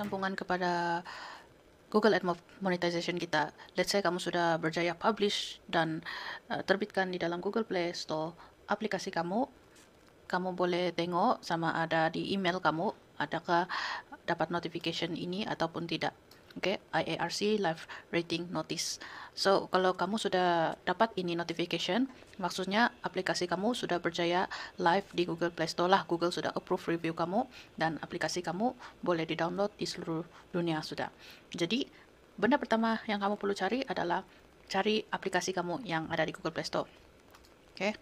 bersambungan kepada Google Ad monetization kita. Let's say kamu sudah berjaya publish dan uh, terbitkan di dalam Google Play Store aplikasi kamu. Kamu boleh tengok sama ada di email kamu adakah dapat notification ini ataupun tidak. Okay, IARC Live Rating Notice. So, kalau kamu sudah dapat ini notification, maksudnya aplikasi kamu sudah berjaya live di Google Play Store lah. Google sudah approve review kamu dan aplikasi kamu boleh di-download di seluruh dunia sudah. Jadi, benda pertama yang kamu perlu cari adalah cari aplikasi kamu yang ada di Google Play Store. Okay.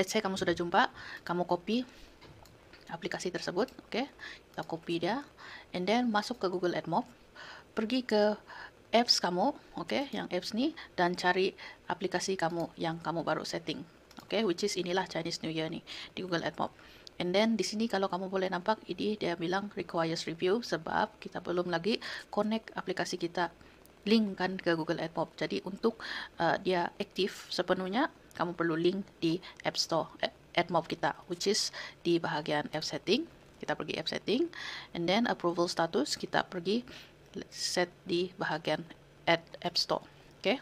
Let's say kamu sudah jumpa, kamu copy aplikasi tersebut oke okay? kita copy dia and then masuk ke Google AdMob pergi ke apps kamu oke okay? yang apps nih dan cari aplikasi kamu yang kamu baru setting oke okay? which is inilah Chinese New Year nih di Google AdMob and then di sini kalau kamu boleh nampak ini dia bilang requires review sebab kita belum lagi connect aplikasi kita link kan ke Google AdMob jadi untuk uh, dia aktif sepenuhnya kamu perlu link di App Store eh, AdMob kita which is di bahagian app setting kita pergi app setting and then approval status kita pergi set di bahagian add app store oke okay?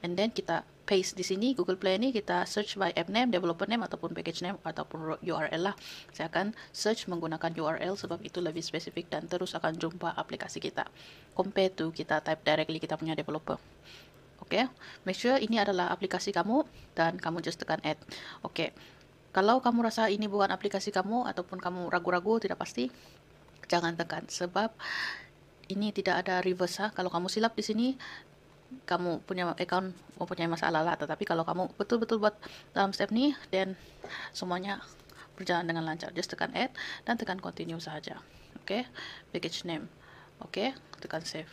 and then kita paste di sini Google Play ini kita search by app name, developer name ataupun package name ataupun URL lah. Saya akan search menggunakan URL sebab itu lebih spesifik dan terus akan jumpa aplikasi kita. Compare to kita type directly kita punya developer. Oke, okay? make sure ini adalah aplikasi kamu dan kamu just tekan add. Oke. Okay. Kalau kamu rasa ini bukan aplikasi kamu ataupun kamu ragu-ragu tidak pasti, jangan tekan sebab ini tidak ada reverse. Ha? Kalau kamu silap di sini, kamu punya account mempunyai masalah lah. Tetapi kalau kamu betul-betul buat dalam step ini, dan semuanya berjalan dengan lancar. Just tekan add dan tekan continue saja. Oke, okay? package name. Oke, okay? tekan save.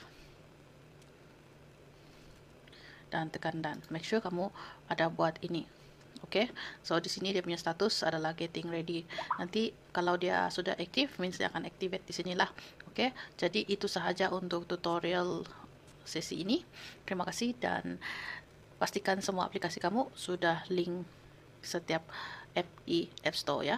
Dan tekan done. Make sure kamu ada buat ini. Oke, okay? so di sini dia punya status adalah getting ready. Nanti kalau dia sudah aktif, means dia akan activate di sinilah. Oke, okay? jadi itu sahaja untuk tutorial sesi ini. Terima kasih dan pastikan semua aplikasi kamu sudah link setiap app di App Store ya.